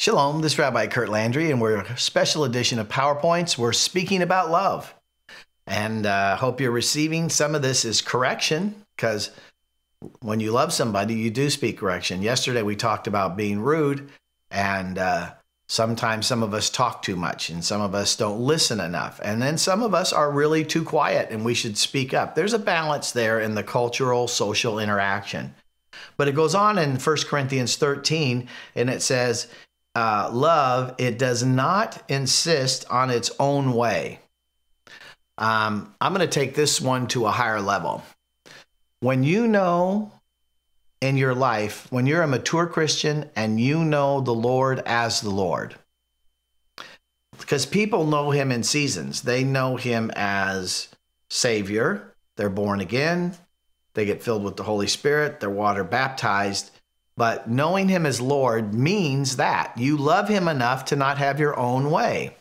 Shalom, this is Rabbi Curt Landry, and we're a special edition of PowerPoints. We're speaking about love. And I uh, hope you're receiving some of this as correction because when you love somebody, you do speak correction. Yesterday, we talked about being rude, and uh, sometimes some of us talk too much, and some of us don't listen enough. And then some of us are really too quiet, and we should speak up. There's a balance there in the cultural, social interaction. But it goes on in 1 Corinthians 13, and it says, uh, love, it does not insist on its own way. Um, I'm going to take this one to a higher level. When you know in your life, when you're a mature Christian and you know the Lord as the Lord, because people know him in seasons, they know him as Savior, they're born again, they get filled with the Holy Spirit, they're water baptized but knowing him as Lord means that you love him enough to not have your own way.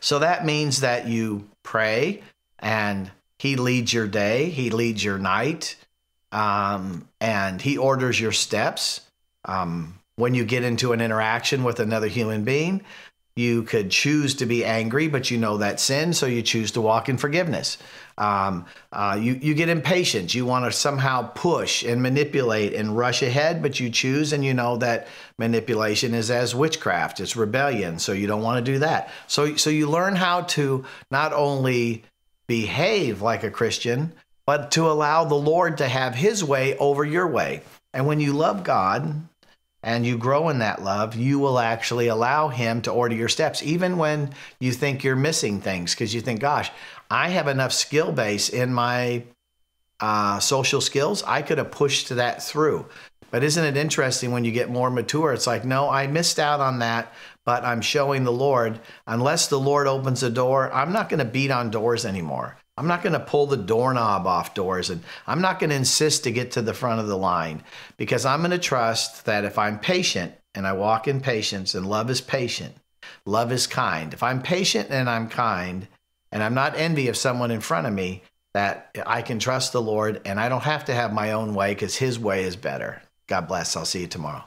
So that means that you pray and he leads your day, he leads your night, um, and he orders your steps. Um, when you get into an interaction with another human being, you could choose to be angry, but you know that sin, so you choose to walk in forgiveness. Um, uh, you, you get impatient. You want to somehow push and manipulate and rush ahead, but you choose and you know that manipulation is as witchcraft, it's rebellion, so you don't want to do that. So, so you learn how to not only behave like a Christian, but to allow the Lord to have his way over your way. And when you love God, and you grow in that love, you will actually allow Him to order your steps, even when you think you're missing things, because you think, gosh, I have enough skill base in my uh, social skills, I could have pushed that through. But isn't it interesting when you get more mature? It's like, no, I missed out on that, but I'm showing the Lord. Unless the Lord opens a door, I'm not going to beat on doors anymore. I'm not going to pull the doorknob off doors and I'm not going to insist to get to the front of the line because I'm going to trust that if I'm patient and I walk in patience and love is patient, love is kind. If I'm patient and I'm kind and I'm not envy of someone in front of me, that I can trust the Lord and I don't have to have my own way because his way is better. God bless. I'll see you tomorrow.